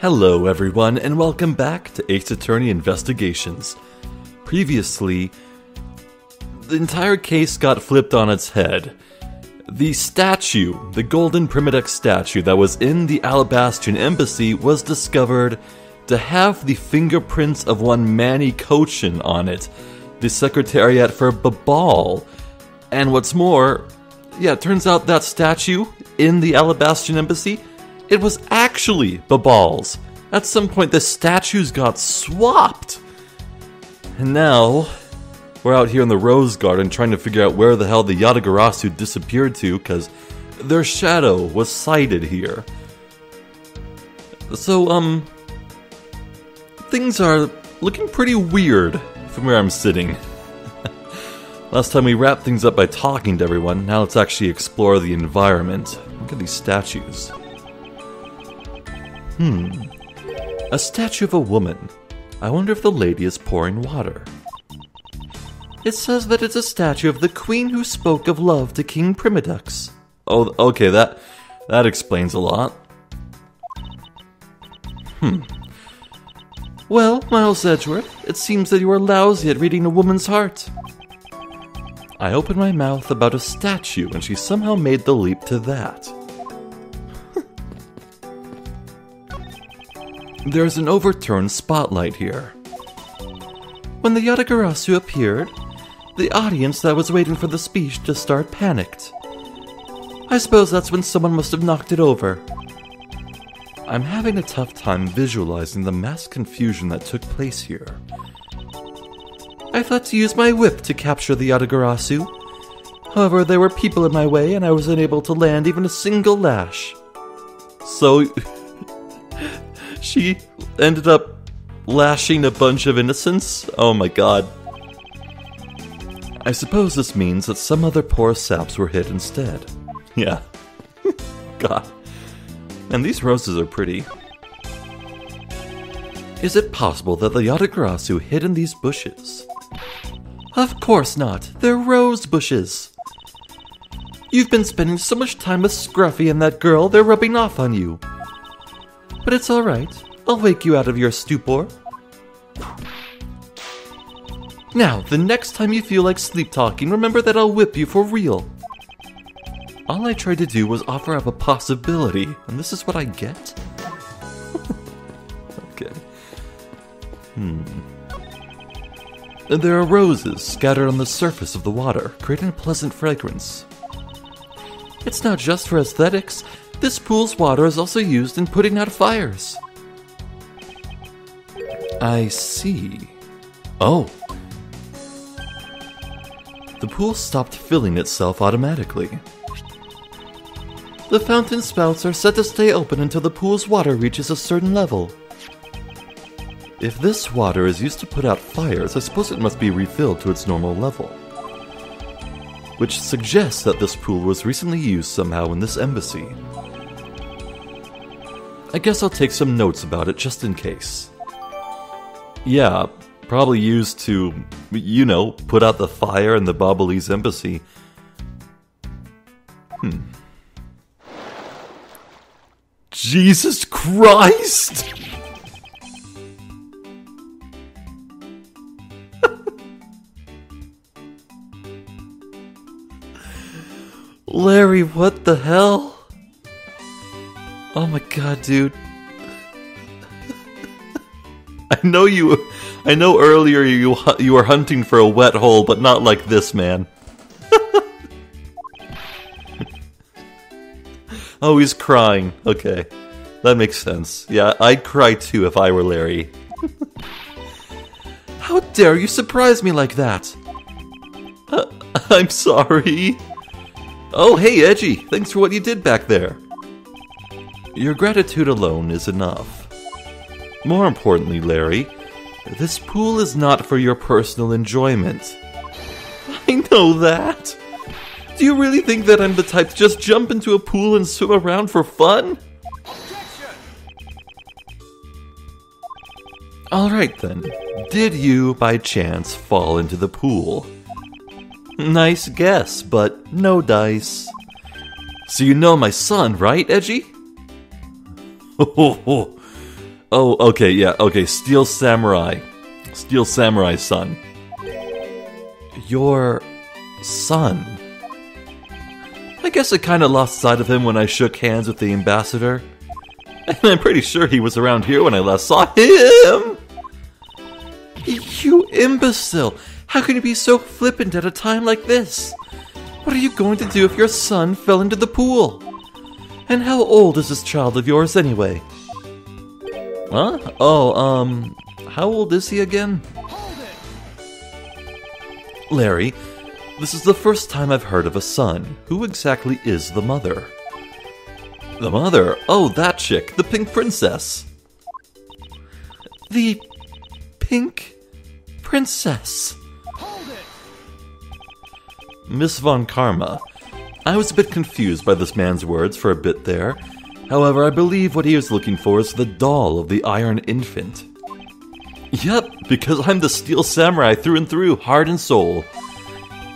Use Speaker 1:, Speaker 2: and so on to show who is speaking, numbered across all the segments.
Speaker 1: Hello, everyone, and welcome back to Ace Attorney Investigations. Previously, the entire case got flipped on its head. The statue, the golden Primidux statue that was in the Alabastrian embassy, was discovered to have the fingerprints of one Manny Coachen on it, the secretariat for Babahl. And what's more, yeah, it turns out that statue in the Alabastrian embassy it was actually Babahl's. At some point, the statues got swapped. And now, we're out here in the Rose Garden trying to figure out where the hell the Yatagarasu disappeared to, because their shadow was sighted here. So, um, things are looking pretty weird from where I'm sitting. Last time we wrapped things up by talking to everyone, now let's actually explore the environment. Look at these statues. Hmm. A statue of a woman. I wonder if the lady is pouring water. It says that it's a statue of the queen who spoke of love to King Primidux. Oh, okay, that that explains a lot. Hmm. Well, Miles Edgeworth, it seems that you are lousy at reading a woman's heart. I opened my mouth about a statue, and she somehow made the leap to that. There's an overturned spotlight here. When the Yatagarasu appeared, the audience that was waiting for the speech to start panicked. I suppose that's when someone must have knocked it over. I'm having a tough time visualizing the mass confusion that took place here. I thought to use my whip to capture the Yatagarasu. However, there were people in my way and I was unable to land even a single lash. So, she ended up lashing a bunch of innocents? Oh my god. I suppose this means that some other poor saps were hit instead. Yeah. god. And these roses are pretty. Is it possible that the Yatagarasu hid in these bushes? Of course not. They're rose bushes. You've been spending so much time with Scruffy and that girl, they're rubbing off on you. But it's alright. I'll wake you out of your stupor. Now, the next time you feel like sleep talking, remember that I'll whip you for real. All I tried to do was offer up a possibility, and this is what I get? okay. Hmm. There are roses scattered on the surface of the water, creating a pleasant fragrance. It's not just for aesthetics, this pool's water is also used in putting out fires. I see. Oh. The pool stopped filling itself automatically. The fountain spouts are set to stay open until the pool's water reaches a certain level. If this water is used to put out fires, I suppose it must be refilled to its normal level. Which suggests that this pool was recently used somehow in this embassy. I guess I'll take some notes about it just in case. Yeah, probably used to, you know, put out the fire in the Babahlese embassy. Hmm. Jesus Christ! Larry, what the hell? Oh my god, dude. I know you I know earlier you you were hunting for a wet hole, but not like this, man. oh, he's crying. Okay. That makes sense. Yeah, I'd cry too if I were Larry. How dare you surprise me like that? Uh, I'm sorry. Oh, hey, Edgy. Thanks for what you did back there. Your gratitude alone is enough. More importantly, Larry, this pool is not for your personal enjoyment. I know that. Do you really think that I'm the type to just jump into a pool and swim around for fun? Alright then. Did you, by chance, fall into the pool? Nice guess, but no dice. So you know my son, right, Edgy? Oh, Oh, okay, yeah, okay. Steel Samurai. Steel Samurai son. Your son. I guess I kinda lost sight of him when I shook hands with the ambassador. And I'm pretty sure he was around here when I last saw him! You imbecile! How can you be so flippant at a time like this? What are you going to do if your son fell into the pool? And how old is this child of yours anyway? Huh? Oh, um, how old is he again? Larry, this is the first time I've heard of a son. Who exactly is the mother? The mother? Oh, that chick, the pink princess. The pink princess. Miss Von Karma. I was a bit confused by this man's words for a bit there. However, I believe what he is looking for is the doll of the Iron Infant. Yep, because I'm the Steel Samurai through and through, heart and soul.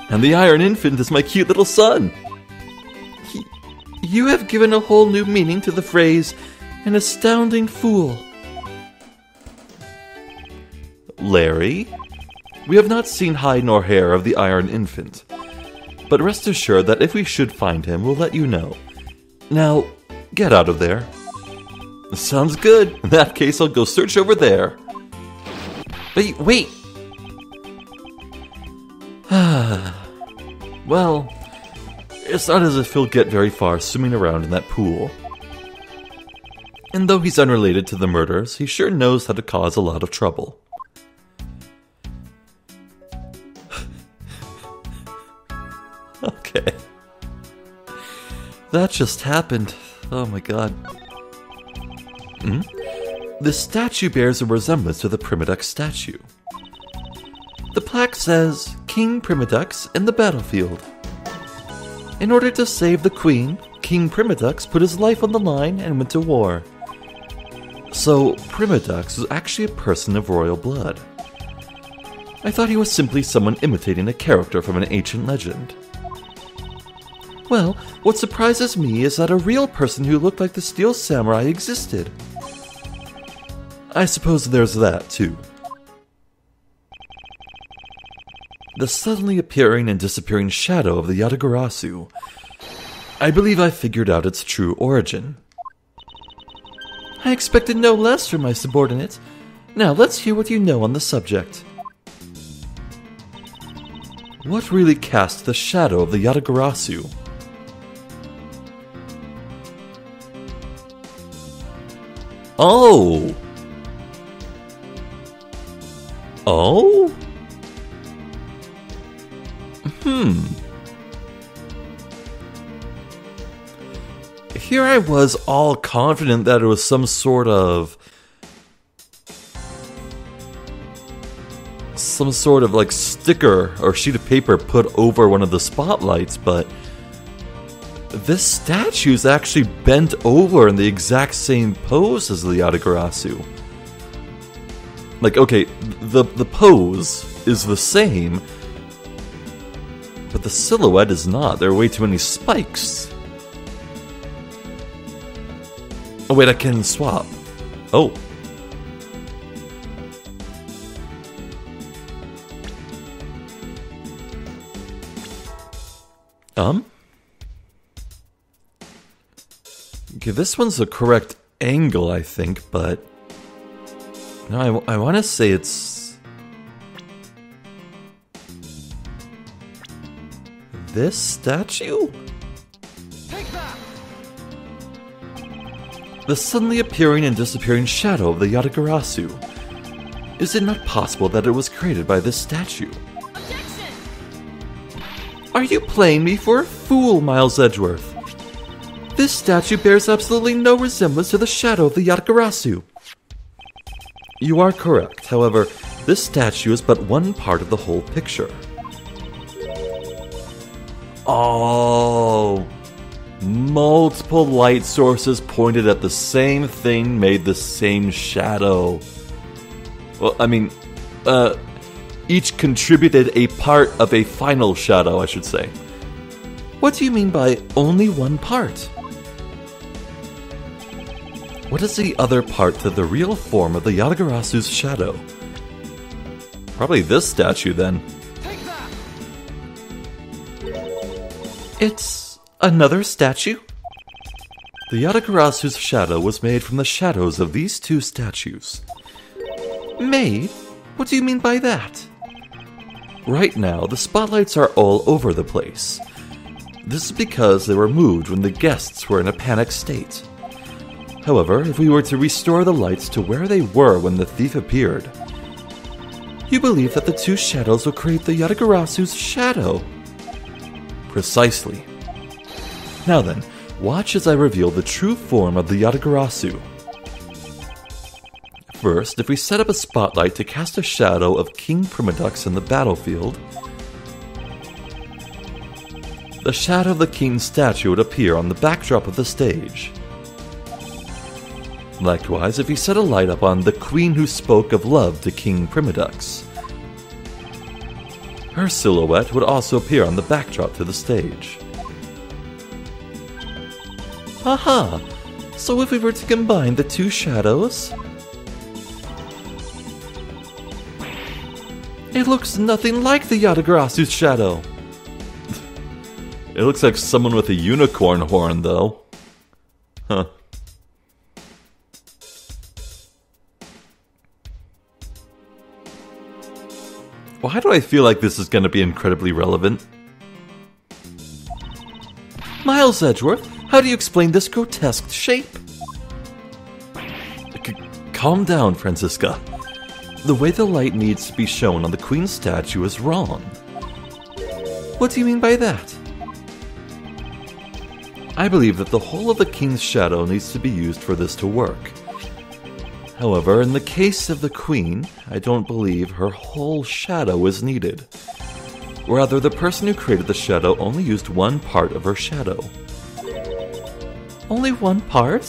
Speaker 1: And the Iron Infant is my cute little son. He, you have given a whole new meaning to the phrase, an astounding fool. Larry? We have not seen hide nor hair of the Iron Infant. But rest assured that if we should find him, we'll let you know. Now, get out of there. Sounds good. In that case, I'll go search over there. Wait, wait! well, it's not as if he'll get very far swimming around in that pool. And though he's unrelated to the murders, he sure knows how to cause a lot of trouble. okay. That just happened. Oh my god. Hmm? The statue bears a resemblance to the Primidux statue. The plaque says, King Primidux in the battlefield. In order to save the queen, King Primidux put his life on the line and went to war. So, Primidux was actually a person of royal blood. I thought he was simply someone imitating a character from an ancient legend. Well, what surprises me is that a real person who looked like the Steel Samurai existed. I suppose there's that, too. The suddenly appearing and disappearing shadow of the Yatagarasu. I believe I figured out its true origin. I expected no less from my subordinate. Now let's hear what you know on the subject. What really cast the shadow of the Yatagarasu? Oh! Oh? Hmm. Here I was all confident that it was some sort of. Some sort of like sticker or sheet of paper put over one of the spotlights, but. This statue is actually bent over in the exact same pose as the Yatagarasu. Like, okay, the the pose is the same, but the silhouette is not. There are way too many spikes. Oh wait, I can swap. Oh. Um? Okay, this one's the correct angle, I think, but no, I, I want to say it's. This statue? The suddenly appearing and disappearing shadow of the Yatagarasu. Is it not possible that it was created by this statue? Objection! Are you playing me for a fool, Miles Edgeworth? This statue bears absolutely no resemblance to the shadow of the Yatagarasu. You are correct. However, this statue is but one part of the whole picture. Oh, multiple light sources pointed at the same thing made the same shadow. Well, I mean, uh, each contributed a part of a final shadow, I should say. What do you mean by only one part? What is the other part to the real form of the Yatagarasu's shadow? Probably this statue then. It's another statue? The Yatagarasu's shadow was made from the shadows of these two statues. Made? What do you mean by that? Right now, the spotlights are all over the place. This is because they were moved when the guests were in a panic state. However, if we were to restore the lights to where they were when the thief appeared, you believe that the two shadows will create the Yatagarasu's shadow. Precisely. Now then, watch as I reveal the true form of the Yatagarasu. First, if we set up a spotlight to cast a shadow of King Primidux in the battlefield, the shadow of the king's statue would appear on the backdrop of the stage. Likewise, if he set a light up on the queen who spoke of love to King Primidux, her silhouette would also appear on the backdrop to the stage. Aha! So if we were to combine the two shadows, it looks nothing like the Yatagarasu's shadow. It looks like someone with a unicorn horn, though. Huh. Why do I feel like this is going to be incredibly relevant? Miles Edgeworth, how do you explain this grotesque shape? C calm down, Franziska. The way the light needs to be shown on the Queen's statue is wrong. What do you mean by that? I believe that the whole of the King's shadow needs to be used for this to work. However, in the case of the Queen, I don't believe her whole shadow is needed. Rather, the person who created the shadow only used one part of her shadow. Only one part?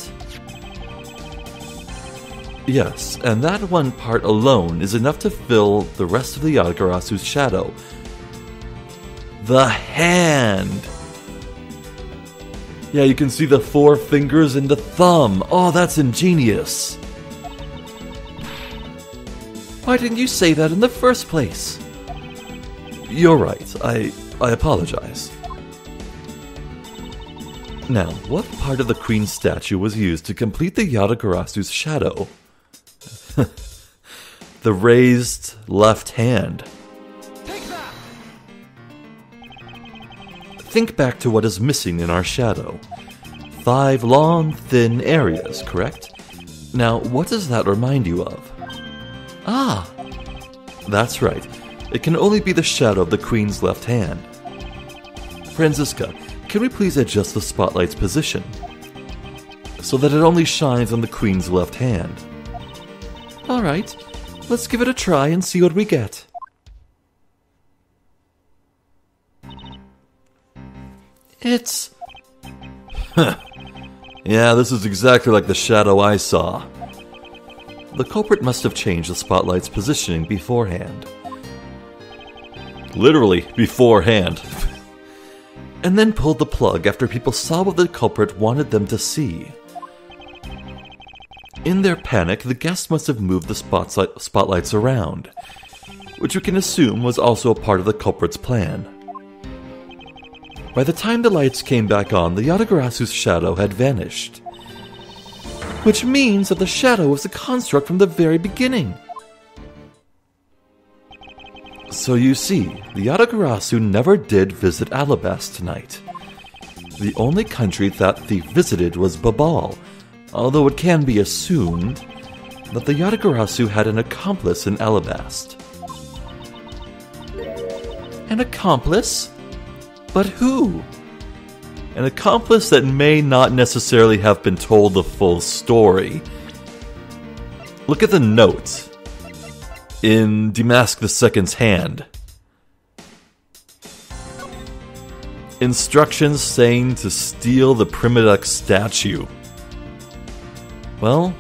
Speaker 1: Yes, and that one part alone is enough to fill the rest of the Yatagarasu's shadow. The hand! Yeah, you can see the four fingers and the thumb. Oh, that's ingenious. Why didn't you say that in the first place? You're right. I I apologize. Now, what part of the Queen's statue was used to complete the Yatagarasu's shadow? the raised left hand. Think back to what is missing in our shadow. Five long, thin areas, correct? Now, what does that remind you of? Ah! That's right. It can only be the shadow of the Queen's left hand. Franziska, can we please adjust the spotlight's position? So that it only shines on the Queen's left hand. Alright, let's give it a try and see what we get. It's. yeah, this is exactly like the shadow I saw. The culprit must have changed the spotlight's positioning beforehand. Literally, beforehand. and then pulled the plug after people saw what the culprit wanted them to see. In their panic, the guests must have moved the spotlights around, which we can assume was also a part of the culprit's plan. By the time the lights came back on, the Yatagarasu's shadow had vanished which means that the shadow was a construct from the very beginning. So you see, the Yatagarasu never did visit Allebahst tonight. The only country that the visited was Babahl, although it can be assumed that the Yatagarasu had an accomplice in Allebahst. An accomplice? But who? An accomplice that may not necessarily have been told the full story. Look at the note in Damask II's hand. Instructions saying to steal the Primidux statue. Well,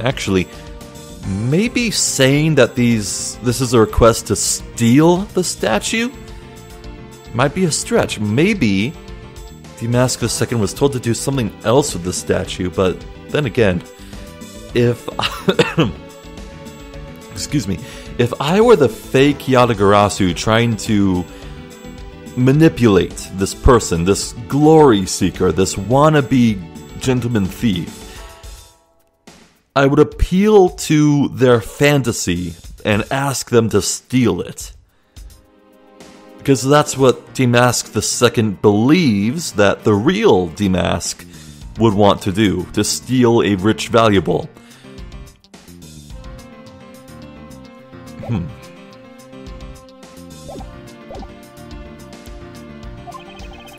Speaker 1: actually, maybe saying that these this is a request to steal the statue might be a stretch. Maybe Damask II was told to do something else with the statue, but then again, if. excuse me. If I were the fake Yatagarasu trying to manipulate this person, this glory seeker, this wannabe gentleman thief, I would appeal to their fantasy and ask them to steal it. Because that's what Demask II believes that the real Demask would want to do to steal a rich valuable. Hmm.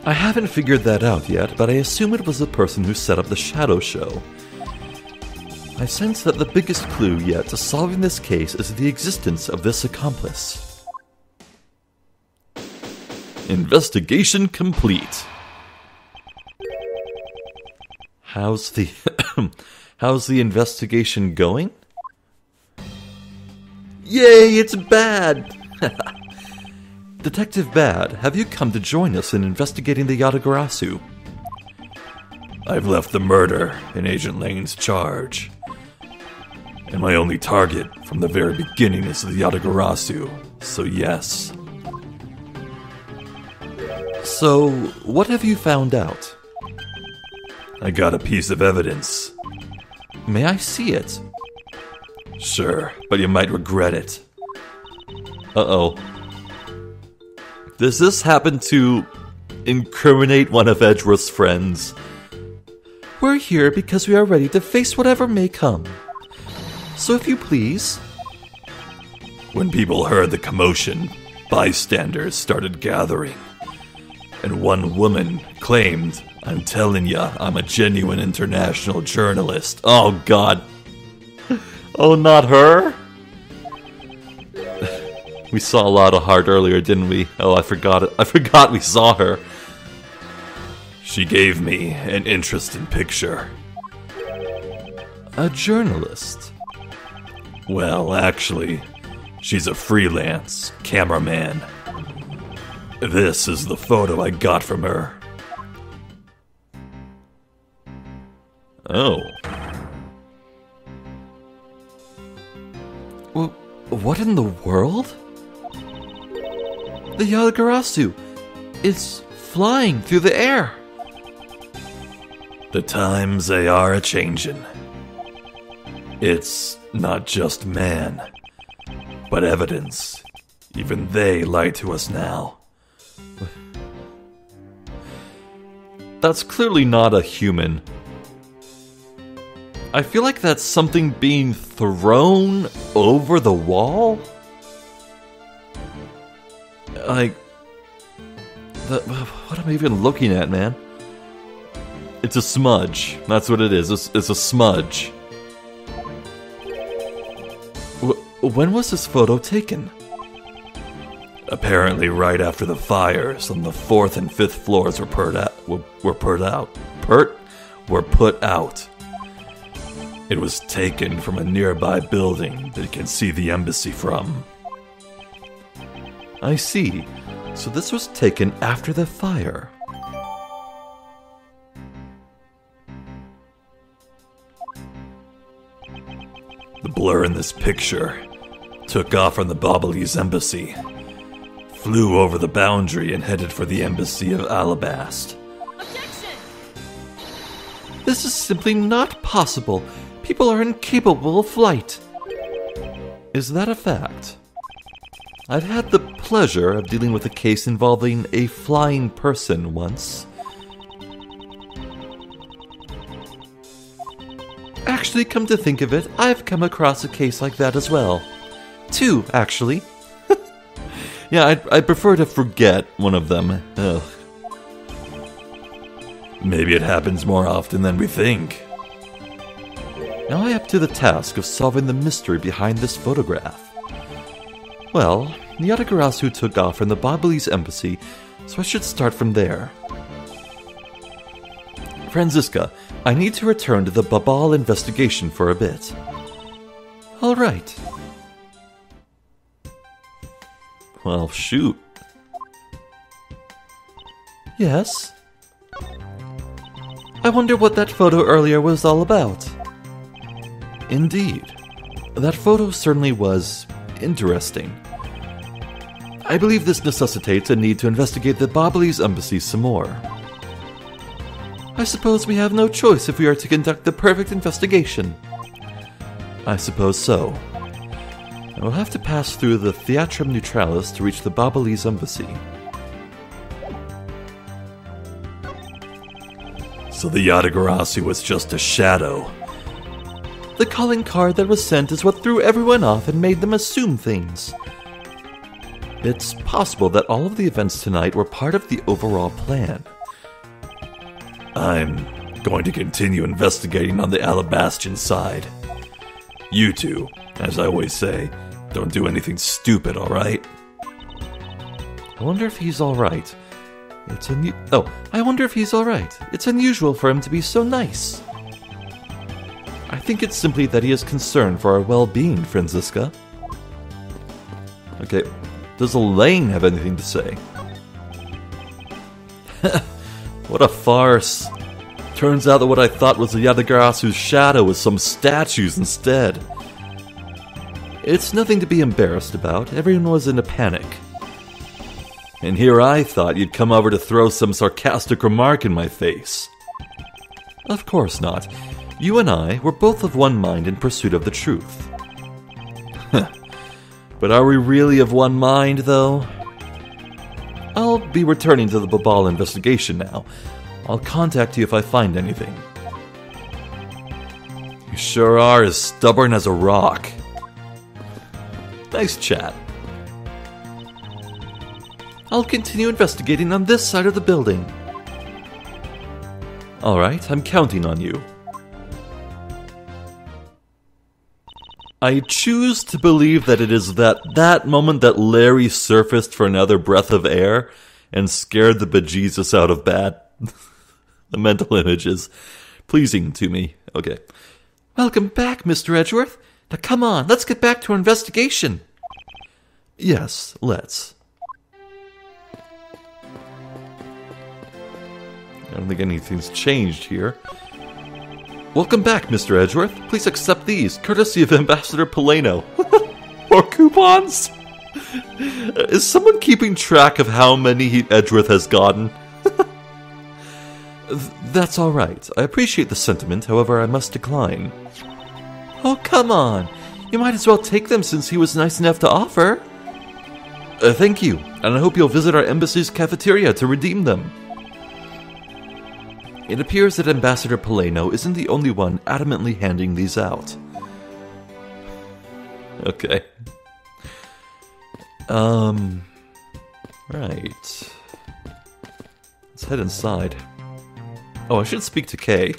Speaker 1: I haven't figured that out yet, but I assume it was the person who set up the Shadow Show. I sense that the biggest clue yet to solving this case is the existence of this accomplice. Investigation complete. How's the How's the investigation going? Yay, it's Badd! Detective Badd, have you come to join us in investigating the Yatagarasu? I've left the murder in Agent Lang's charge. And my only target from the very beginning is the Yatagarasu, so yes. So, what have you found out? I got a piece of evidence. May I see it? Sure, but you might regret it. Uh oh. Does this happen to incriminate one of Edgeworth's friends? We're here because we are ready to face whatever may come. So if you please. When people heard the commotion, bystanders started gathering. And one woman claimed, I'm telling ya, I'm a genuine international journalist. Oh god. Oh, not her? we saw a Lotta Hart earlier, didn't we? Oh, I forgot it. I forgot we saw her. She gave me an interesting picture. A journalist? Well, actually, she's a freelance cameraman. This is the photo I got from her. Oh. Well, what in the world? The Yatagarasu is flying through the air. The times they are a changin'. It's not just man, but evidence. Even they lie to us now. That's clearly not a human. I feel like that's something being thrown over the wall? Like. The, what am I even looking at, man? It's a smudge. That's what it is. It's, it's a smudge. When was this photo taken? Apparently, right after the fires on the fourth and fifth floors were put out. Were, were put out. Pert were put out. It was taken from a nearby building that can see the embassy from. I see. So this was taken after the fire. The blur in this picture took off from the Bobbleys embassy, flew over the boundary, and headed for the embassy of Allebahst. Objection! This is simply not possible. People are incapable of flight. Is that a fact? I've had the pleasure of dealing with a case involving a flying person once. Actually, come to think of it, I've come across a case like that as well. Two, actually. Yeah, I'd, I'd, prefer to forget one of them. Ugh. Maybe it happens more often than we think. Now I up to the task of solving the mystery behind this photograph. Well, the Yatagarasu took off from the Bobbleys embassy, so I should start from there. Franziska, I need to return to the Babahl investigation for a bit. All right. Well, shoot. Yes? I wonder what that photo earlier was all about. Indeed. That photo certainly was interesting. I believe this necessitates a need to investigate the Bobbly's embassy some more. I suppose we have no choice if we are to conduct the perfect investigation. I suppose so. I will have to pass through the Theatrum Neutralis to reach the Bobbly's embassy. So the Yatagarasu was just a shadow. The calling card that was sent is what threw everyone off and made them assume things. It's possible that all of the events tonight were part of the overall plan. I'm going to continue investigating on the Alabastian side. You two, as I always say, don't do anything stupid, alright? I wonder if he's alright. It's unu- Oh, I wonder if he's alright. It's unusual for him to be so nice. I think it's simply that he is concerned for our well being, Franziska. Okay, does Elaine have anything to say? what a farce. Turns out that what I thought was the Yatagarasu's shadow was some statues instead. It's nothing to be embarrassed about. Everyone was in a panic. And here I thought you'd come over to throw some sarcastic remark in my face. Of course not. You and I were both of one mind in pursuit of the truth. but are we really of one mind, though? I'll be returning to the Babahl investigation now. I'll contact you if I find anything. You sure are as stubborn as a rock. Nice chat. I'll continue investigating on this side of the building. Alright, I'm counting on you. I choose to believe that it is that that moment that Larry surfaced for another breath of air and scared the bejesus out of Badd. the mental image is pleasing to me. Okay. Welcome back, Mr. Edgeworth. Now come on, let's get back to our investigation. Yes, let's. I don't think anything's changed here. Welcome back, Mr. Edgeworth. Please accept these, courtesy of Ambassador Palaeno. More coupons? Uh, is someone keeping track of how many Edgeworth has gotten? That's alright. I appreciate the sentiment, however, I must decline. Oh, come on. You might as well take them since he was nice enough to offer. Uh, thank you, and I hope you'll visit our embassy's cafeteria to redeem them. It appears that Ambassador Palaeno isn't the only one adamantly handing these out. Okay. Um. Right. Let's head inside. Oh, I should speak to Kay.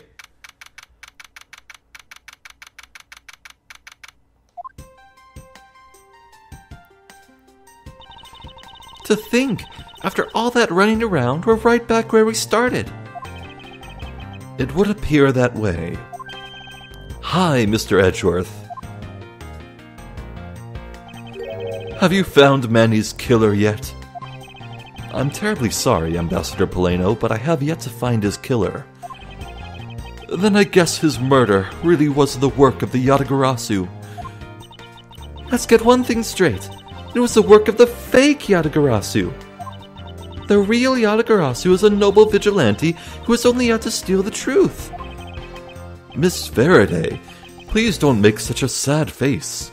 Speaker 1: To think, after all that running around, we're right back where we started. It would appear that way. Hi, Mr. Edgeworth. Have you found Manny's killer yet? I'm terribly sorry, Ambassador Palaeno, but I have yet to find his killer. Then I guess his murder really was the work of the Yatagarasu. Let's get one thing straight. It was the work of the fake Yatagarasu. The real Yatagarasu is a noble vigilante who is only out to steal the truth. Miss Faraday, please don't make such a sad face.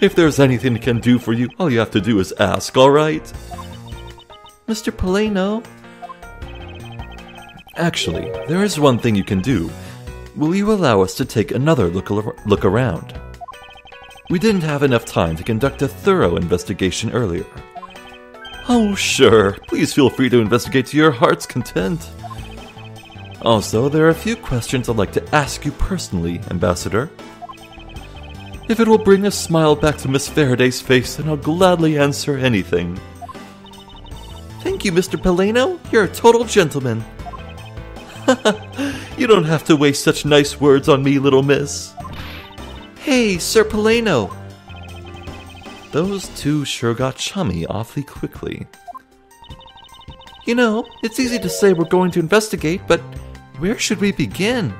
Speaker 1: If there's anything I can do for you, all you have to do is ask, alright? Mr. Palaeno? Actually, there is one thing you can do. Will you allow us to take another look, look around? We didn't have enough time to conduct a thorough investigation earlier. Oh, sure. Please feel free to investigate to your heart's content. Also, there are a few questions I'd like to ask you personally, Ambassador. If it will bring a smile back to Miss Faraday's face, then I'll gladly answer anything. Thank you, Mr. Palaeno. You're a total gentleman. you don't have to waste such nice words on me, little miss. Hey, Sir Palaeno. Those two sure got chummy awfully quickly. You know, it's easy to say we're going to investigate, but where should we begin?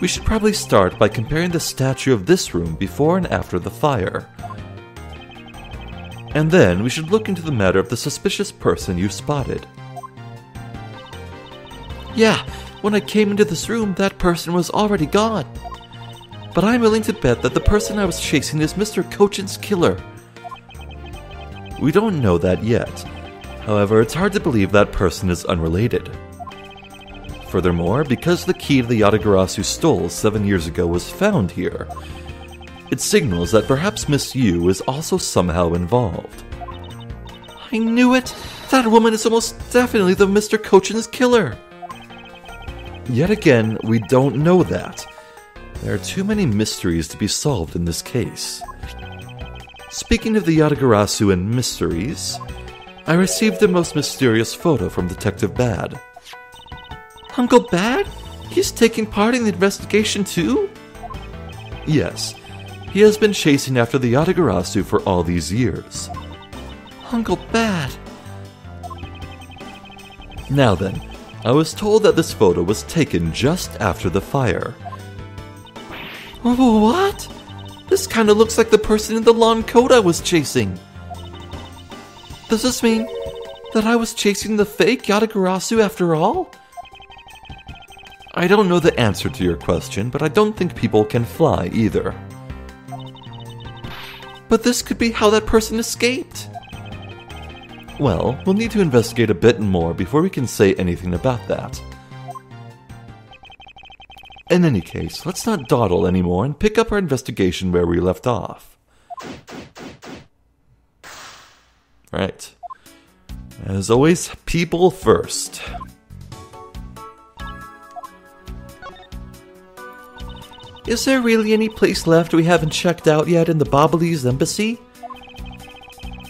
Speaker 1: we should probably start by comparing the statue of this room before and after the fire. And then we should look into the matter of the suspicious person you spotted. Yeah, when I came into this room, that person was already gone. But I'm willing to bet that the person I was chasing is Mr. Coachen's killer. We don't know that yet. However, it's hard to believe that person is unrelated. Furthermore, because the key to the Yatagarasu stole seven years ago was found here, it signals that perhaps Miss Yew is also somehow involved. I knew it! That woman is almost definitely the Mr. Coachen's killer! Yet again, we don't know that. There are too many mysteries to be solved in this case. Speaking of the Yatagarasu and mysteries, I received the most mysterious photo from Detective Badd. Uncle Badd? He's taking part in the investigation too? Yes, he has been chasing after the Yatagarasu for all these years. Uncle Badd. Now then, I was told that this photo was taken just after the fire. What? This kinda looks like the person in the lawn coat I was chasing. Does this mean that I was chasing the fake Yatagarasu after all? I don't know the answer to your question, but I don't think people can fly either. But this could be how that person escaped. Well, we'll need to investigate a bit more before we can say anything about that. In any case, let's not dawdle anymore and pick up our investigation where we left off. Right. As always, people first. Is there really any place left we haven't checked out yet in the Babahlese embassy?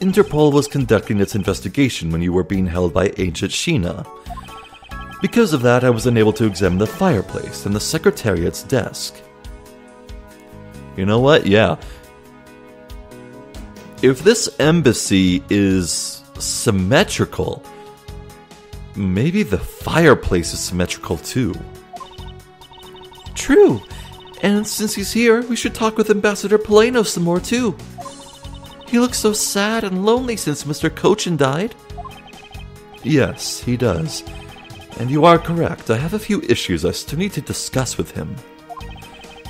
Speaker 1: Interpol was conducting its investigation when you were being held by Agent Shih-na. Because of that, I was unable to examine the fireplace and the Secretariat's desk. You know what? Yeah. If this embassy is symmetrical, maybe the fireplace is symmetrical too. True. And since he's here, we should talk with Ambassador Palaeno some more too. He looks so sad and lonely since Mr. Coachen died. Yes, he does. And you are correct, I have a few issues I still need to discuss with him.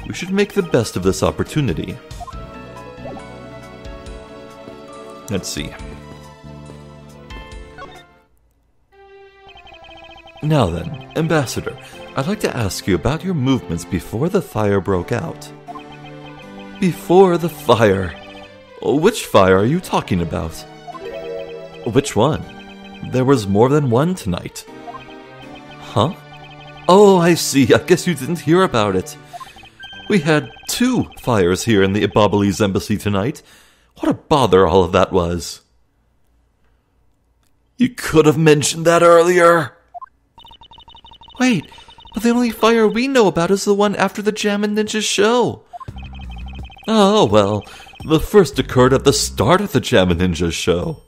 Speaker 1: We should make the best of this opportunity. Let's see. Now then, Ambassador, I'd like to ask you about your movements before the fire broke out. Before the fire. Oh, which fire are you talking about? Which one? There was more than one tonight. Huh? Oh, I see. I guess you didn't hear about it. We had two fires here in the Babahlese embassy tonight. What a bother all of that was. You could have mentioned that earlier. Wait, but the only fire we know about is the one after the Jammin Ninja show. Oh, well, the first occurred at the start of the Jammin Ninja show.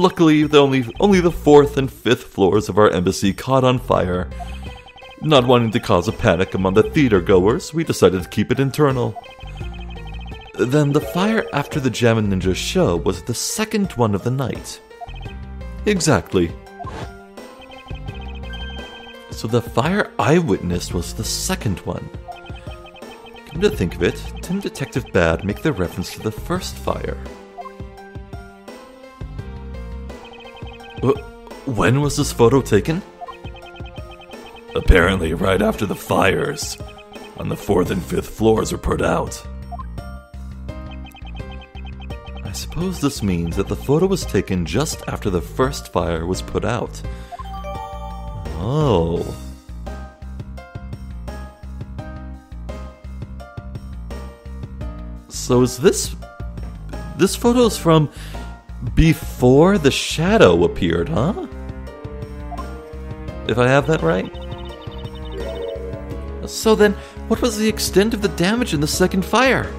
Speaker 1: Luckily, the only, only the fourth and fifth floors of our embassy caught on fire. Not wanting to cause a panic among the theater goers, we decided to keep it internal. Then the fire after the Jammin Ninja show was the second one of the night. Exactly. So the fire I witnessed was the second one. Come to think of it, didn't Detective Badd make the reference to the first fire? Uh, when was this photo taken? Apparently, right after the fires, on the fourth and fifth floors were put out. I suppose this means that the photo was taken just after the first fire was put out. Oh. So is this this photo's from before the shadow appeared, huh? If I have that right? So then, what was the extent of the damage in the second fire?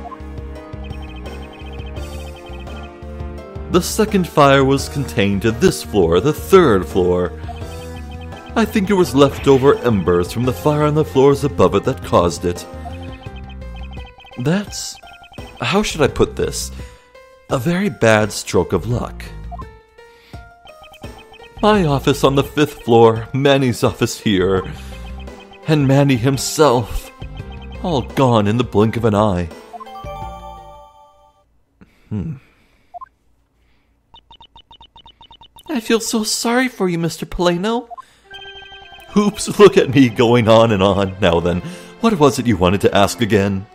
Speaker 1: The second fire was contained to this floor, the third floor. I think it was leftover embers from the fire on the floors above it that caused it. That's. How should I put this? A very bad stroke of luck. My office on the fifth floor, Manny's office here, and Manny himself, all gone in the blink of an eye. Hmm. I feel so sorry for you, Mr. Palaeno. Oops, look at me going on and on. Now then, what was it you wanted to ask again?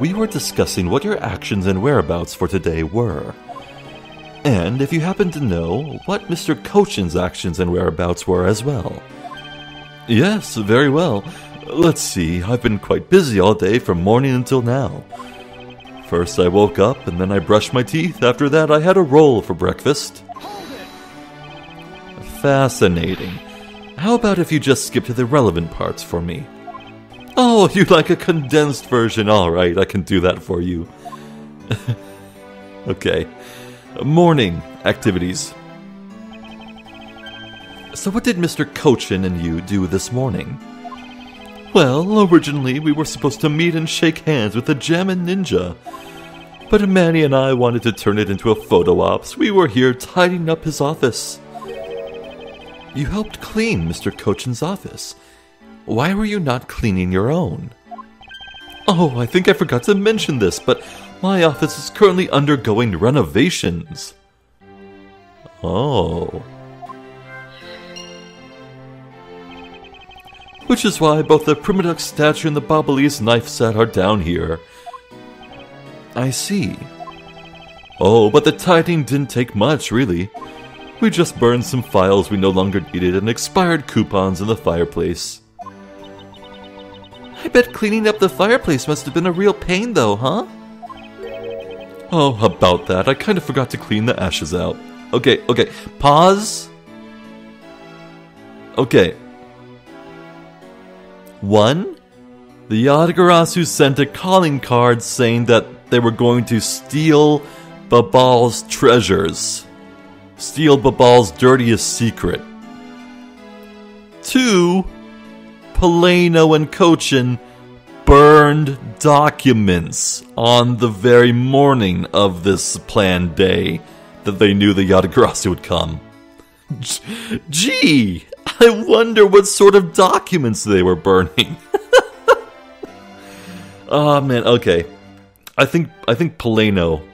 Speaker 1: We were discussing what your actions and whereabouts for today were. And if you happen to know what Mr. Coachen's actions and whereabouts were as well. Yes, very well. Let's see, I've been quite busy all day from morning until now. First I woke up and then I brushed my teeth. After that I had a roll for breakfast. Fascinating. How about if you just skip to the relevant parts for me? Oh, you like a condensed version? Alright, I can do that for you. okay. Morning activities. So, what did Mr. Coachen and you do this morning? Well, originally we were supposed to meet and shake hands with the Jammin' Ninja. But Manny and I wanted to turn it into a photo ops. We were here tidying up his office. You helped clean Mr. Coachen's office. Why were you not cleaning your own? Oh, I think I forgot to mention this, but my office is currently undergoing renovations. Oh. which is why both the Primidux statue and the Babahlese knife set are down here. I see. Oh, but the tidying didn't take much, really. We just burned some files we no longer needed and expired coupons in the fireplace. I bet cleaning up the fireplace must have been a real pain, though, huh? Oh, about that. I kind of forgot to clean the ashes out. Okay, okay. Pause. Okay, one, the Yatagarasu sent a calling card saying that they were going to steal Babahl's treasures. Steal Babahl's dirtiest secret. Two, Palaeno and Coachen burned documents on the very morning of this planned day that they knew the Yatagarasu would come. Gee, I wonder what sort of documents they were burning. oh man, okay. I think I think Palaeno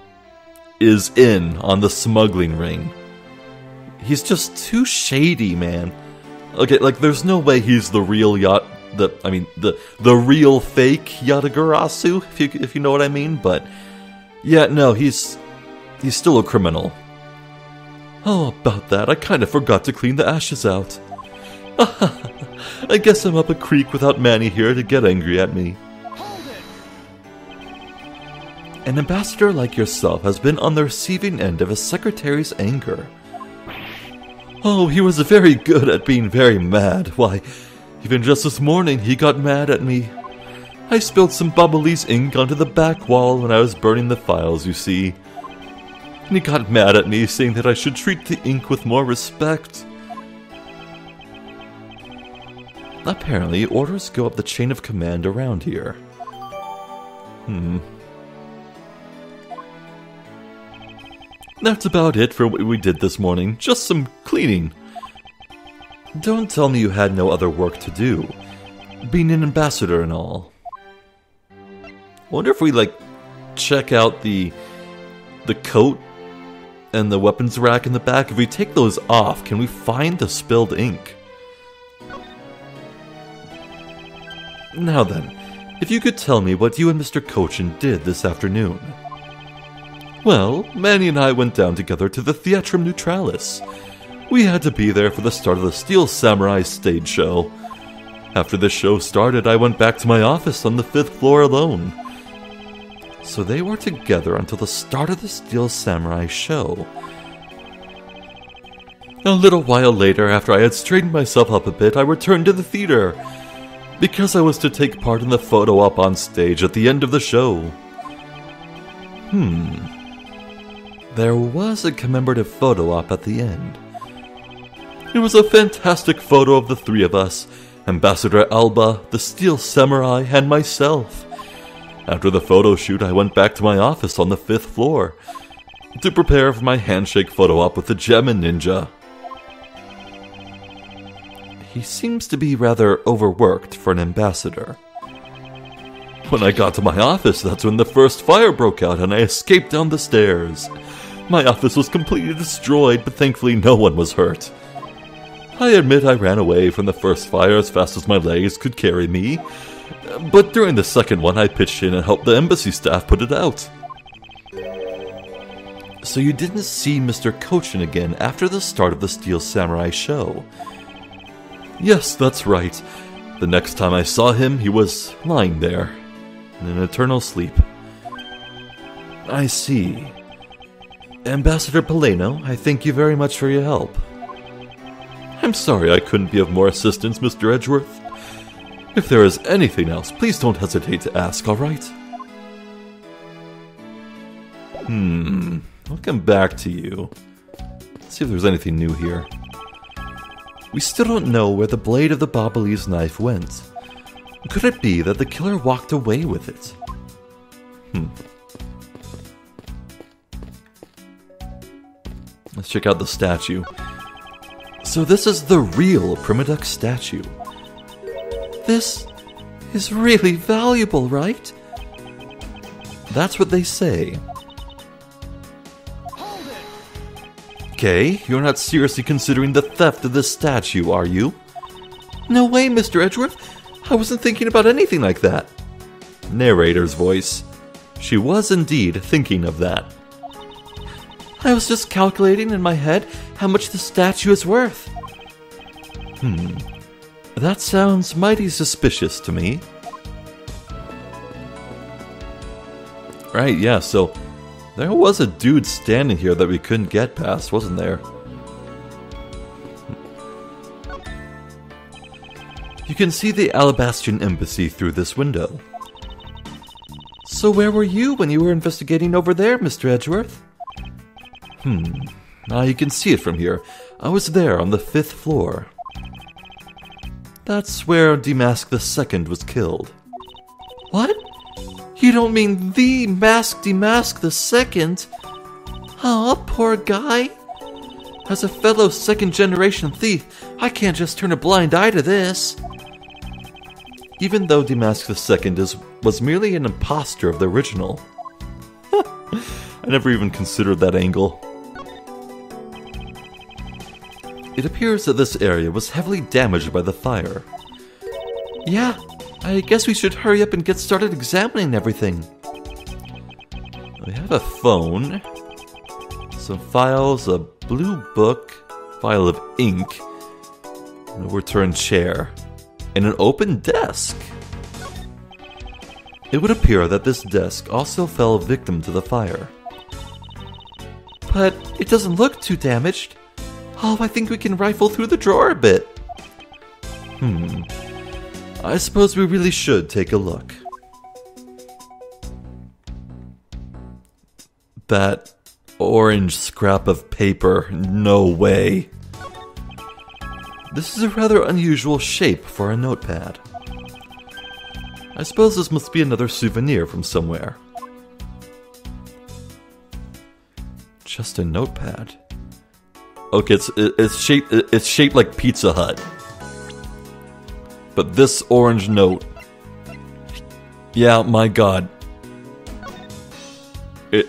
Speaker 1: is in on the smuggling ring. He's just too shady, man. Okay, like there's no way he's the real yacht the I mean the the real fake Yatagarasu, if you if you know what I mean, but yeah, no, he's he's still a criminal. Oh, about that, I kind of forgot to clean the ashes out. I guess I'm up a creek without Manny here to get angry at me. An ambassador like yourself has been on the receiving end of a secretary's anger. Oh, he was very good at being very mad. Why, even just this morning he got mad at me. I spilled some Babahlese ink onto the back wall when I was burning the files, you see. And he got mad at me, saying that I should treat the ink with more respect. Apparently, orders go up the chain of command around here. Hmm. That's about it for what we did this morning. Just some cleaning. Don't tell me you had no other work to do. Being an ambassador and all. Wonder if we, like, check out the the coat and the weapons rack in the back. If we take those off, can we find the spilled ink? Now then, if you could tell me what you and Mr. Coachen did this afternoon. Well, Manny and I went down together to the Theatrum Neutralis. We had to be there for the start of the Steel Samurai stage show. After the show started, I went back to my office on the fifth floor alone. So they were together until the start of the Steel Samurai show. A little while later, after I had straightened myself up a bit, I returned to the theater because I was to take part in the photo op on stage at the end of the show. Hmm. There was a commemorative photo op at the end. It was a fantastic photo of the three of us Ambassador Alba, the Steel Samurai, and myself. After the photo shoot, I went back to my office on the fifth floor to prepare for my handshake photo op with the Jammin' Ninja. He seems to be rather overworked for an ambassador. When I got to my office, that's when the first fire broke out and I escaped down the stairs. My office was completely destroyed, but thankfully no one was hurt. I admit I ran away from the first fire as fast as my legs could carry me, but during the second one I pitched in and helped the embassy staff put it out. So you didn't see Mr. Coachen again after the start of the Steel Samurai show? Yes, that's right. The next time I saw him, he was lying there, in an eternal sleep. I see. Ambassador Palaeno, I thank you very much for your help. I'm sorry I couldn't be of more assistance, Mr. Edgeworth. If there is anything else, please don't hesitate to ask, alright? Hmm, I'll come back to you. Let's see if there's anything new here. We still don't know where the blade of the Babahlese knife went. Could it be that the killer walked away with it? Hmm. Let's check out the statue. So this is the real Primidux statue. This is really valuable, right? That's what they say. Okay, you're not seriously considering the theft of this statue, are you? No way, Mr. Edgeworth. I wasn't thinking about anything like that. Narrator's voice. She was indeed thinking of that. I was just calculating in my head how much the statue is worth. Hmm. That sounds mighty suspicious to me. Right, yeah, so there was a dude standing here that we couldn't get past, wasn't there? You can see the Allebahstian embassy through this window. So where were you when you were investigating over there, Mr. Edgeworth? Hmm. Ah, you can see it from here. I was there on the fifth floor. That's where DeMasque II was killed. What? You don't mean the Mask DeMasque the II? Oh, poor guy. As a fellow second generation thief, I can't just turn a blind eye to this. Even though DeMasque II is, was merely an impostor of the original. I never even considered that angle. It appears that this area was heavily damaged by the fire. Yeah, I guess we should hurry up and get started examining everything. We have a phone, some files, a blue book, file of ink, an overturned chair, and an open desk. It would appear that this desk also fell victim to the fire. But it doesn't look too damaged. Oh, I think we can rifle through the drawer a bit. Hmm. I suppose we really should take a look. That orange scrap of paper, no way. This is a rather unusual shape for a notepad. I suppose this must be another souvenir from somewhere. Just a notepad. Okay, it's it's shaped it's shaped like Pizza Hut. But this orange note. Yeah, my god. It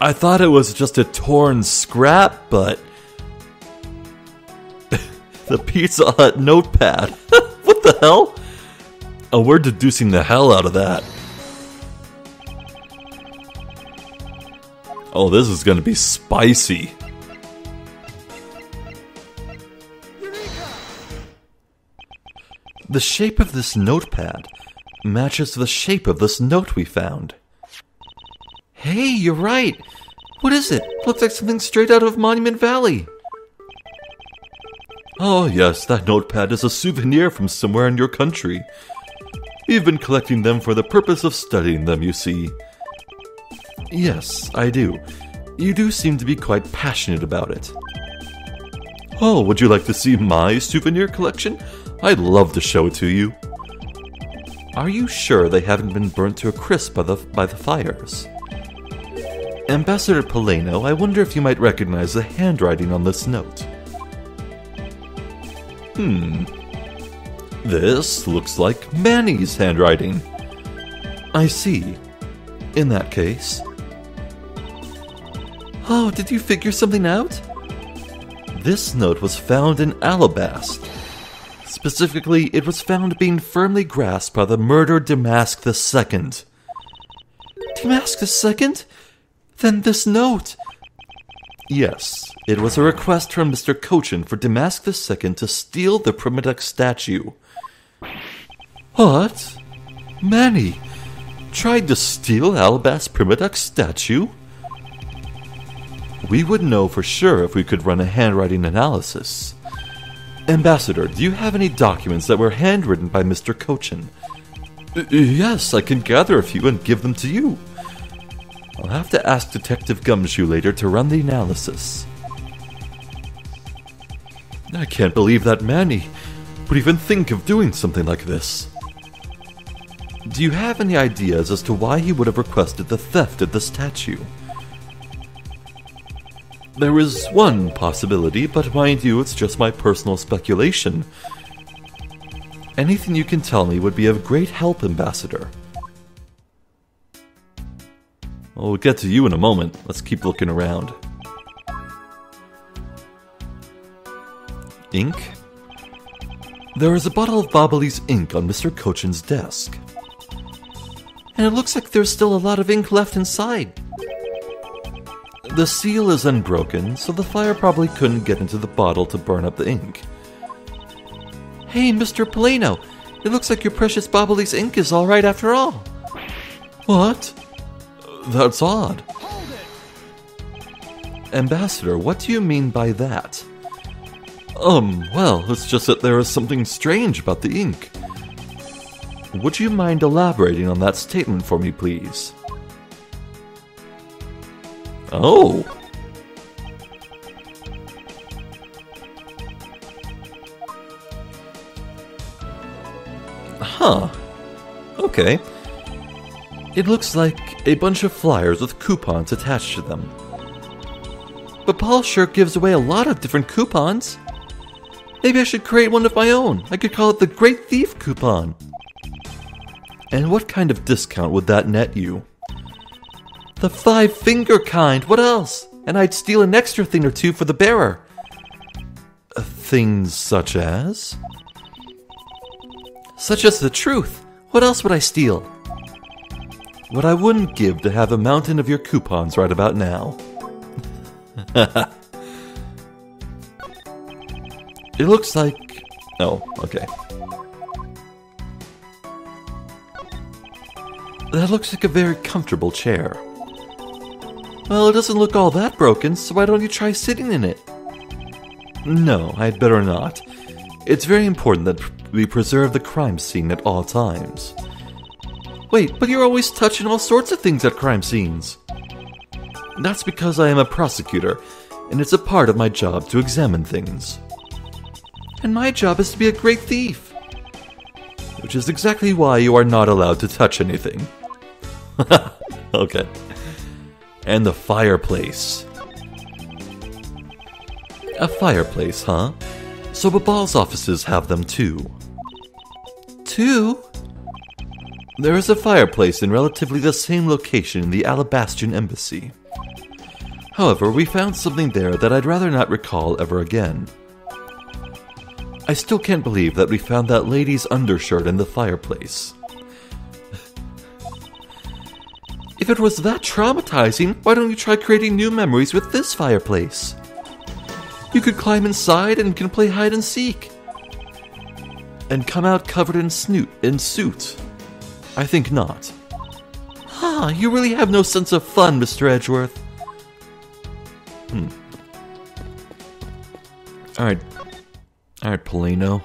Speaker 1: I thought it was just a torn scrap, but the Pizza Hut notepad. what the hell? Oh, we're deducing the hell out of that. Oh, this is gonna be spicy. The shape of this notepad matches the shape of this note we found. Hey, you're right. What is it? Looks like something straight out of Monument Valley. Oh, yes, that notepad is a souvenir from somewhere in your country. You've been collecting them for the purpose of studying them, you see. Yes, I do. You do seem to be quite passionate about it. Oh, would you like to see my souvenir collection? I'd love to show it to you. Are you sure they haven't been burnt to a crisp by the, by the fires? Ambassador Palaeno, I wonder if you might recognize the handwriting on this note. Hmm. This looks like Manny's handwriting. I see. In that case. Oh, did you figure something out? This note was found in Allebahst. Specifically, it was found being firmly grasped by the murdered DeMasque II. DeMasque II? Then this note. Yes, it was a request from Mr. Coachen for DeMasque II to steal the Primidux statue. What? Manny tried to steal Allebahst Primidux statue? We would know for sure if we could run a handwriting analysis. Ambassador, do you have any documents that were handwritten by Mr. Coachen? Yes, I can gather a few and give them to you. I'll have to ask Detective Gumshoe later to run the analysis. I can't believe that Manny would even think of doing something like this. Do you have any ideas as to why he would have requested the theft of the statue? There is one possibility, but mind you, it's just my personal speculation. Anything you can tell me would be of great help, Ambassador. We'll get to you in a moment. Let's keep looking around. Ink? There is a bottle of Babahl's ink on Mr. Coachen's desk. And it looks like there's still a lot of ink left inside. The seal is unbroken, so the fire probably couldn't get into the bottle to burn up the ink. Hey, Mr. Palaeno, it looks like your precious Babahl's ink is alright after all. What? That's odd. Ambassador, what do you mean by that? Um, well, it's just that there is something strange about the ink. Would you mind elaborating on that statement for me, please? Oh. Huh. Okay. It looks like a bunch of flyers with coupons attached to them. But Paul sure gives away a lot of different coupons. Maybe I should create one of my own. I could call it the Great Thief Coupon. And what kind of discount would that net you? The five finger kind, what else? And I'd steal an extra thing or two for the bearer. Uh, things such as? Such as the truth. What else would I steal? What I wouldn't give to have a mountain of your coupons right about now. it looks like. Oh, okay. That looks like a very comfortable chair. Well, it doesn't look all that broken, so why don't you try sitting in it? No, I'd better not. It's very important that we preserve the crime scene at all times. Wait, but you're always touching all sorts of things at crime scenes. That's because I am a prosecutor, and it's a part of my job to examine things. And my job is to be a great thief. Which is exactly why you are not allowed to touch anything. okay and the fireplace. A fireplace, huh? So Babahl's offices have them too. Two? There is a fireplace in relatively the same location in the Allebahstian embassy. However, we found something there that I'd rather not recall ever again. I still can't believe that we found that lady's undershirt in the fireplace. If it was that traumatizing, why don't you try creating new memories with this fireplace? You could climb inside and can play hide and seek. And come out covered in snoot in suit. I think not. Ah, you really have no sense of fun, Mr. Edgeworth. Hmm. Alright. Alright, Palaeno.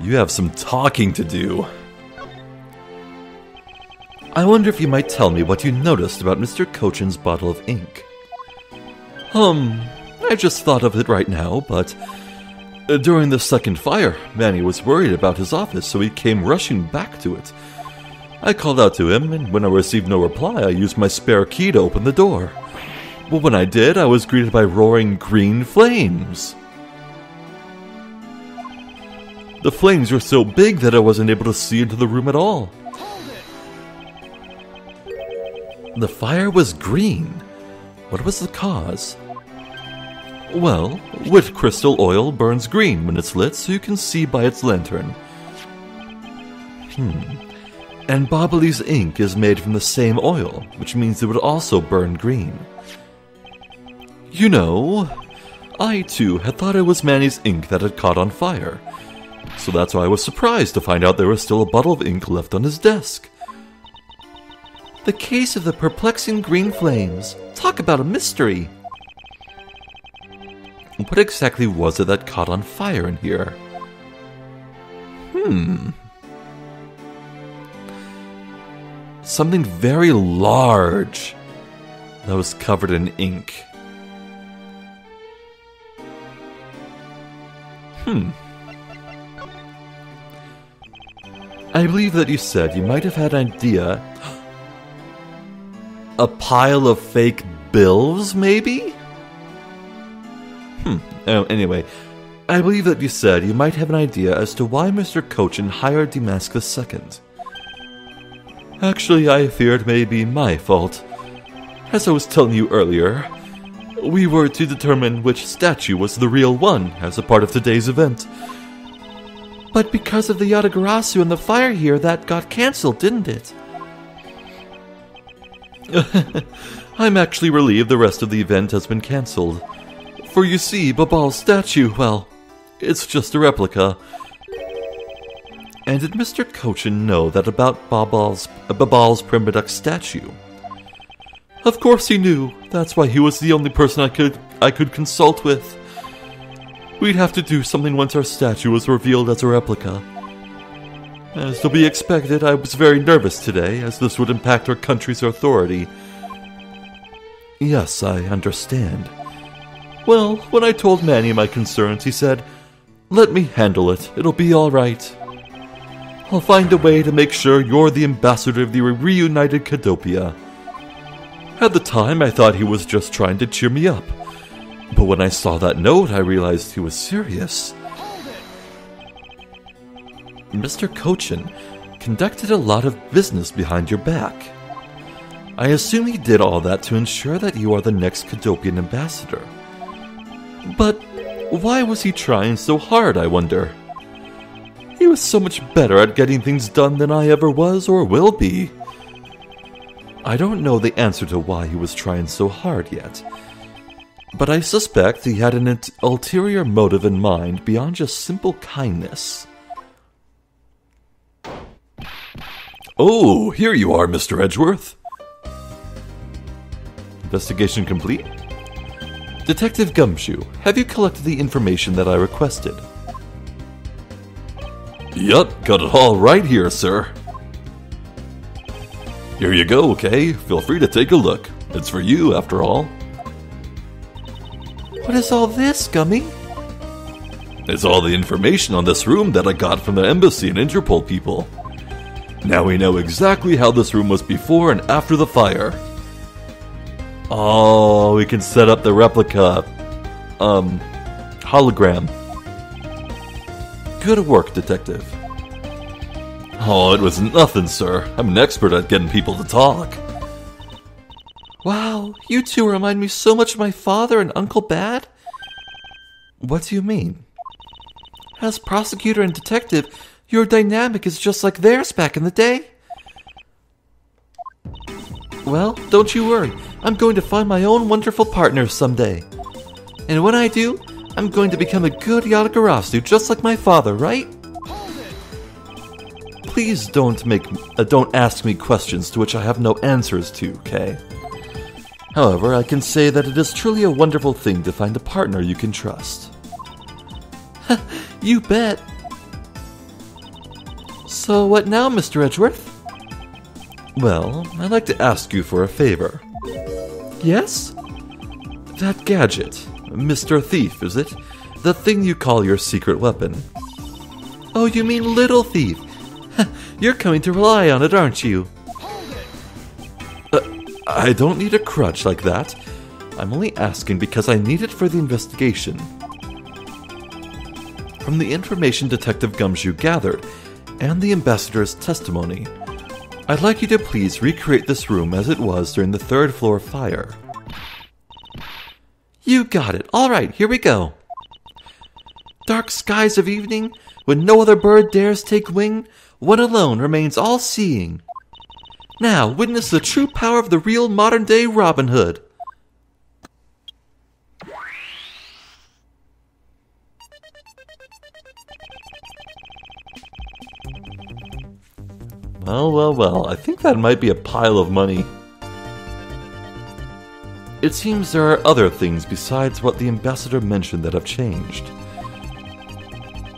Speaker 1: You have some talking to do. I wonder if you might tell me what you noticed about Mr. Coachen's bottle of ink. Um, I just thought of it right now, but uh, during the second fire, Manny was worried about his office, so he came rushing back to it. I called out to him, and when I received no reply, I used my spare key to open the door. But when I did, I was greeted by roaring green flames. The flames were so big that I wasn't able to see into the room at all. The fire was green. What was the cause? Well, wit crystal oil burns green when it's lit, so you can see by its lantern. Hmm. And Babahl's ink is made from the same oil, which means it would also burn green. You know, I too had thought it was Manny's ink that had caught on fire, so that's why I was surprised to find out there was still a bottle of ink left on his desk. The case of the perplexing green flames. Talk about a mystery. What exactly was it that caught on fire in here? Hmm. Something very large that was covered in ink. Hmm. I believe that you said you might have had an idea. A pile of fake bills, maybe? Hmm. Oh, anyway, I believe that you said you might have an idea as to why Mr. Coachen hired DeMasque II. Actually, I fear it may be my fault. As I was telling you earlier, we were to determine which statue was the real one as a part of today's event. But because of the Yatagarasu and the fire here, that got cancelled, didn't it? I'm actually relieved the rest of the event has been cancelled. For you see, Babahl's statue, well, it's just a replica. And did Mr. Coachen know that about Babahl's, Babahl's Primidux statue? Of course he knew. That's why he was the only person I could I could consult with. We'd have to do something once our statue was revealed as a replica. As to be expected, I was very nervous today, as this would impact our country's authority. Yes, I understand. Well, when I told Manny my concerns, he said, Let me handle it. It'll be all right. I'll find a way to make sure you're the ambassador of the reunited Cohdopia. At the time, I thought he was just trying to cheer me up. But when I saw that note, I realized he was serious. Mr. Coachen conducted a lot of business behind your back. I assume he did all that to ensure that you are the next Cohdopian ambassador. But why was he trying so hard, I wonder? He was so much better at getting things done than I ever was or will be. I don't know the answer to why he was trying so hard yet, but I suspect he had an ulterior motive in mind beyond just simple kindness. Oh, here you are, Mr. Edgeworth. Investigation complete? Detective Gumshoe, have you collected the information that I requested? Yup, got it all right here, sir. Here you go, okay? Feel free to take a look. It's for you, after all. What is all this, Gummy? It's all the information on this room that I got from the embassy and Interpol people. Now we know exactly how this room was before and after the fire. Oh, we can set up the replica, um, hologram. Good work, Detective. Oh, it was nothing, sir. I'm an expert at getting people to talk. Wow, you two remind me so much of my father and Uncle Badd. What do you mean? As prosecutor and detective, your dynamic is just like theirs back in the day. Well, don't you worry. I'm going to find my own wonderful partner someday. And when I do, I'm going to become a good Yatagarasu just like my father, right? Please don't make uh, don't ask me questions to which I have no answers to, okay? However, I can say that it is truly a wonderful thing to find a partner you can trust. you bet. So, what now, Mr. Edgeworth? Well, I'd like to ask you for a favor. Yes? That gadget. Mr. Thief, is it? The thing you call your secret weapon. Oh, you mean Little Thief? You're coming to rely on it, aren't you? Uh, I don't need a crutch like that. I'm only asking because I need it for the investigation. From the information Detective Gumshoe gathered, and the ambassador's testimony, I'd like you to please recreate this room as it was during the third floor fire. You got it. All right, here we go. Dark skies of evening, when no other bird dares take wing, one alone remains all seeing. Now, witness the true power of the real modern day Robin Hood. Well, well, well, I think that might be a pile of money. It seems there are other things besides what the ambassador mentioned that have changed.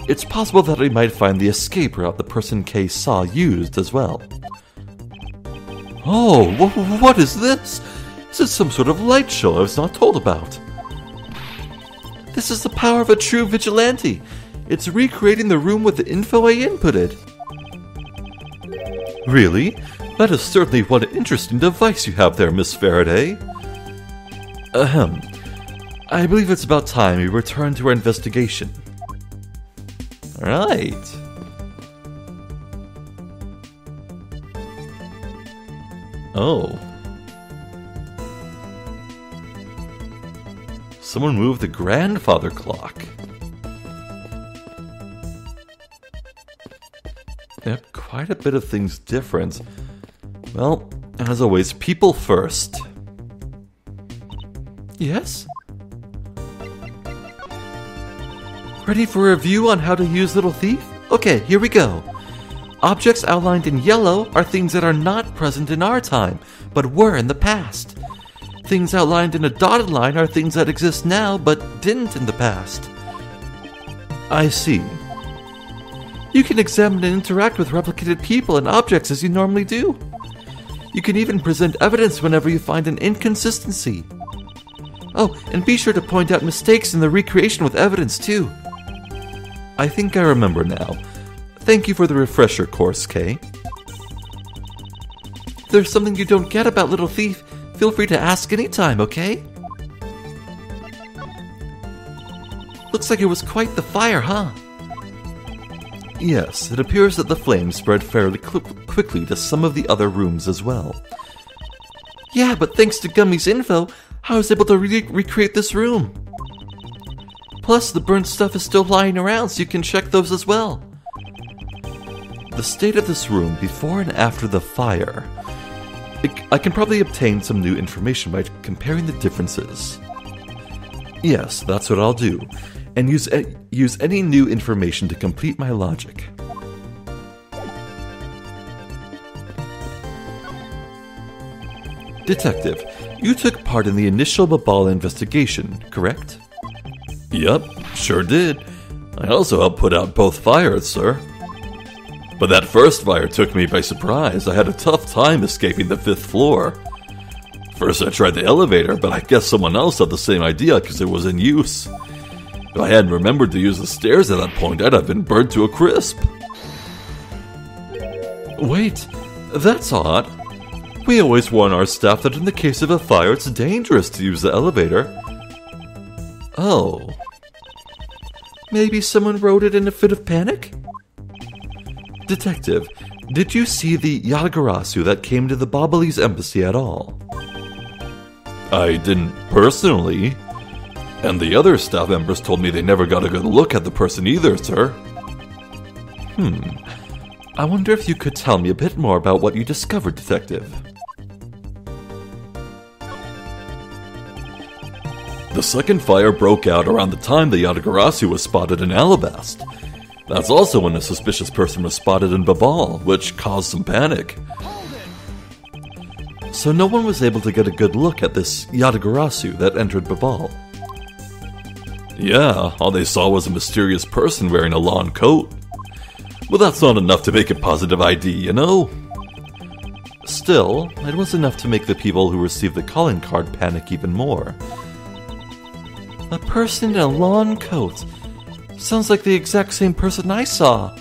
Speaker 1: It's possible that we might find the escape route the person K saw used as well. Oh, wh- what is this? This is some sort of light show I was not told about. This is the power of a true vigilante. It's recreating the room with the info I inputted. Really? That is certainly one interesting device you have there, Miss Faraday. Ahem. I believe it's about time we return to our investigation. Right. Oh. Someone moved the grandfather clock. Quite a bit of things different. Well, as always, people first. Yes? Ready for a review on how to use Little Thief? Okay, here we go. Objects outlined in yellow are things that are not present in our time, but were in the past. Things outlined in a dotted line are things that exist now, but didn't in the past. I see. You can examine and interact with replicated people and objects as you normally do. You can even present evidence whenever you find an inconsistency. Oh, and be sure to point out mistakes in the recreation with evidence, too. I think I remember now. Thank you for the refresher course, Kay. If there's something you don't get about Little Thief, feel free to ask anytime, okay? Looks like it was quite the fire, huh? Yes, it appears that the flames spread fairly quickly to some of the other rooms as well. Yeah, but thanks to Gummy's info, I was able to re- recreate this room. Plus, the burnt stuff is still lying around, so you can check those as well. The state of this room before and after the fire. I can probably obtain some new information by comparing the differences. Yes, that's what I'll do, and use, eh, use any new information to complete my logic. Detective, you took part in the initial Babahl investigation, correct? Yep, sure did. I also helped put out both fires, sir. But that first fire took me by surprise. I had a tough time escaping the fifth floor. First, I tried the elevator, but I guess someone else had the same idea because it was in use. If I hadn't remembered to use the stairs at that point, I'd have been burnt to a crisp. Wait, that's odd. We always warn our staff that in the case of a fire, it's dangerous to use the elevator. Oh. Maybe someone wrote it in a fit of panic? Detective, did you see the Yatagarasu that came to the Babahlese embassy at all? I didn't personally. And the other staff members told me they never got a good look at the person either, sir. Hmm. I wonder if you could tell me a bit more about what you discovered, Detective. The second fire broke out around the time the Yatagarasu was spotted in Allebahst. That's also when a suspicious person was spotted in Babahl, which caused some panic. So no one was able to get a good look at this Yatagarasu that entered Babahl. Yeah, all they saw was a mysterious person wearing a lawn coat. Well, that's not enough to make a positive ID, you know? Still, it was enough to make the people who received the calling card panic even more. A person in a lawn coat. Sounds like the exact same person I saw.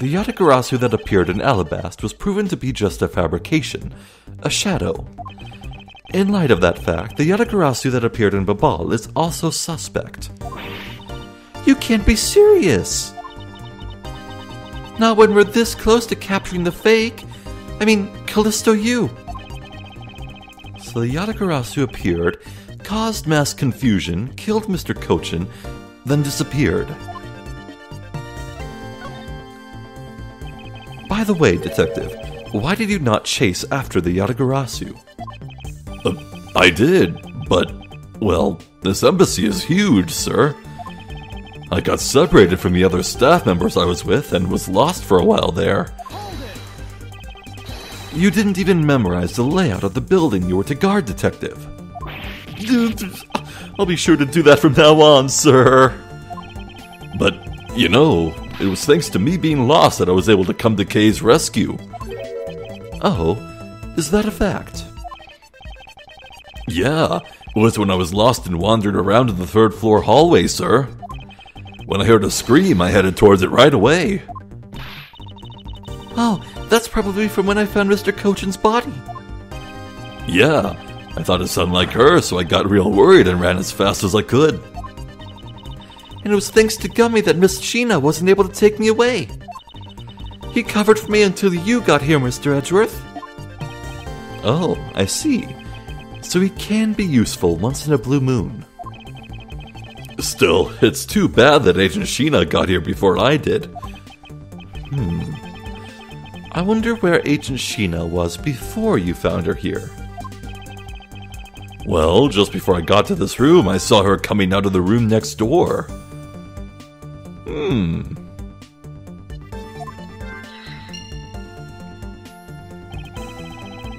Speaker 1: The Yatagarasu that appeared in Allebahst was proven to be just a fabrication, a shadow. In light of that fact, the Yatagarasu that appeared in Babahl is also suspect. You can't be serious! Not when we're this close to capturing the fake. I mean, Calisto Yew. So the Yatagarasu appeared, caused mass confusion, killed Mr. Coachen, then disappeared. By the way, Detective, why did you not chase after the Yatagarasu? Uh, I did, but, well, this embassy is huge, sir. I got separated from the other staff members I was with and was lost for a while there. You didn't even memorize the layout of the building you were to guard, Detective. I'll be sure to do that from now on, sir. But, you know, it was thanks to me being lost that I was able to come to Kay's rescue. Oh, is that a fact? Yeah, it was when I was lost and wandered around in the third floor hallway, sir. When I heard a scream, I headed towards it right away. Oh, that's probably from when I found Mr. Coachen's body. Yeah, I thought it sounded like her, so I got real worried and ran as fast as I could and it was thanks to Gummy that Miss Shih-na wasn't able to take me away. He covered for me until you got here, Mr. Edgeworth. Oh, I see. So he can be useful once in a blue moon. Still, it's too bad that Agent Shih-na got here before I did. Hmm. I wonder where Agent Shih-na was before you found her here. Well, just before I got to this room, I saw her coming out of the room next door. Hmm.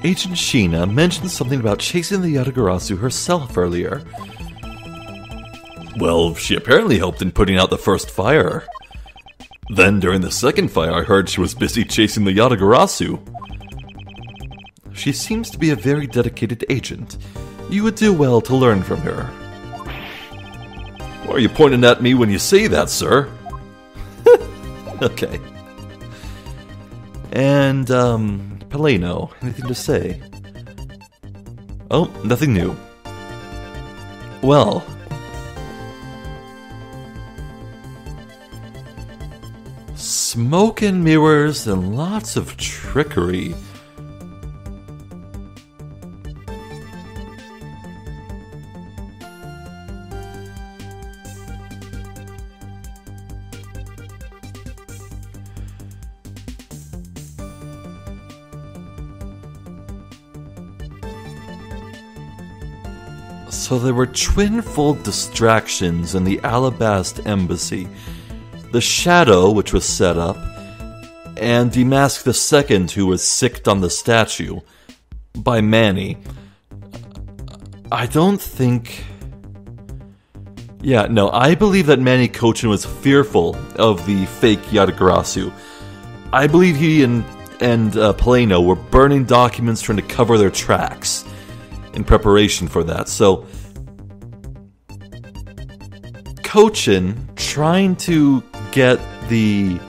Speaker 1: Agent Shih-na mentioned something about chasing the Yatagarasu herself earlier. Well, she apparently helped in putting out the first fire. Then, during the second fire, I heard she was busy chasing the Yatagarasu. She seems to be a very dedicated agent. You would do well to learn from her. Why are you pointing at me when you say that, sir? okay. And, um, Palaeno, anything to say? Oh, nothing new. Well. Smoke and mirrors and lots of trickery. So there were twinfold distractions in the Allebahst embassy. The shadow, which was set up, and DeMasque the Second, who was sicked on the statue by Manny. I don't think. Yeah, no, I believe that Manny Coachen was fearful of the fake Yatagarasu. I believe he and and uh, were burning documents trying to cover their tracks in preparation for that. So, Coachen trying to get the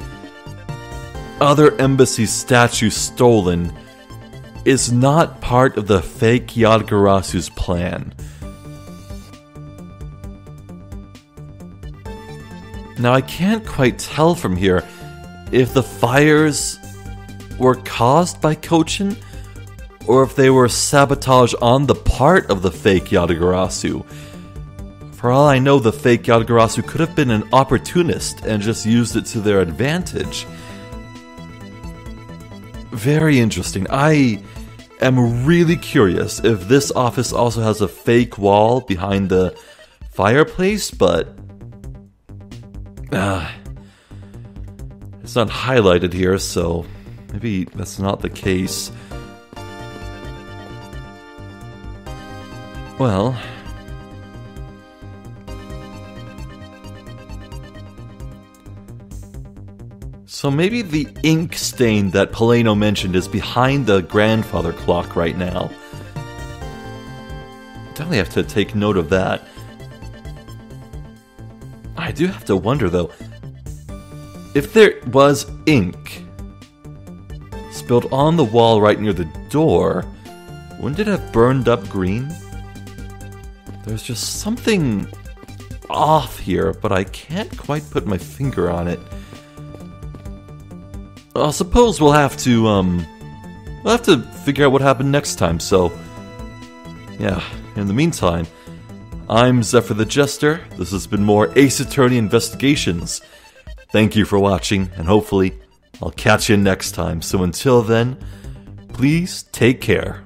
Speaker 1: other embassy statue stolen is not part of the fake Yatagarasu plan. Now, I can't quite tell from here if the fires were caused by Coachen or if they were sabotage on the part of the fake Yatagarasu. For all I know, the fake Yatagarasu could have been an opportunist and just used it to their advantage. Very interesting. I am really curious if this office also has a fake wall behind the fireplace, but. Uh, it's not highlighted here, so maybe that's not the case. Well. So maybe the ink stain that Palaeno mentioned is behind the grandfather clock right now. Definitely have to take note of that. I do have to wonder though if there was ink spilled on the wall right near the door, wouldn't it have burned up green? There's just something off here, but I can't quite put my finger on it. I suppose we'll have to, um, we'll have to figure out what happened next time, so. Yeah, in the meantime, I'm Zephyr the Jester. This has been more Ace Attorney Investigations. Thank you for watching, and hopefully, I'll catch you next time. So until then, please take care.